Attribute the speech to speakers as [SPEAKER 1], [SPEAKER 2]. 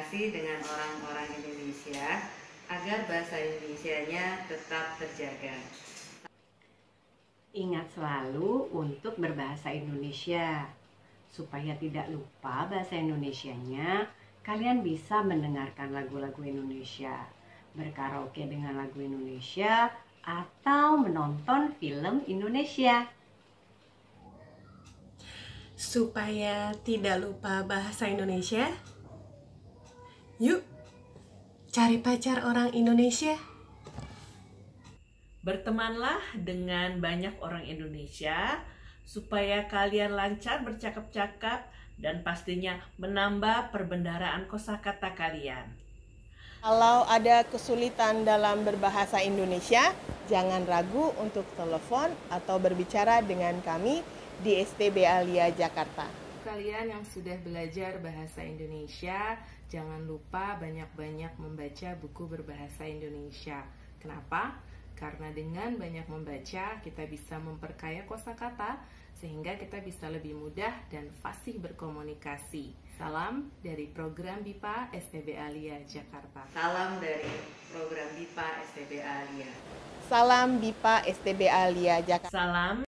[SPEAKER 1] berkomunikasi dengan orang-orang Indonesia agar bahasa Indonesianya tetap terjaga.
[SPEAKER 2] Ingat selalu untuk berbahasa Indonesia. Supaya tidak lupa bahasa Indonesianya, kalian bisa mendengarkan lagu-lagu Indonesia, berkaraoke dengan lagu Indonesia, atau menonton film Indonesia.
[SPEAKER 3] Supaya tidak lupa bahasa Indonesia, yuk cari pacar orang Indonesia.
[SPEAKER 4] Bertemanlah dengan banyak orang Indonesia supaya kalian lancar bercakap-cakap dan pastinya menambah perbendaraan kosakata kalian.
[SPEAKER 5] Kalau ada kesulitan dalam berbahasa Indonesia, jangan ragu untuk telepon atau berbicara dengan kami di STB Alia Jakarta.
[SPEAKER 1] Kalian yang sudah belajar bahasa Indonesia, jangan lupa banyak-banyak membaca buku berbahasa Indonesia. Kenapa? Karena dengan banyak membaca, kita bisa memperkaya kosakata sehingga kita bisa lebih mudah dan fasih berkomunikasi. Salam dari program BIPA STB Alia Jakarta. Salam dari program BIPA STB Alia.
[SPEAKER 5] Salam BIPA STB Alia Jakarta.
[SPEAKER 4] Salam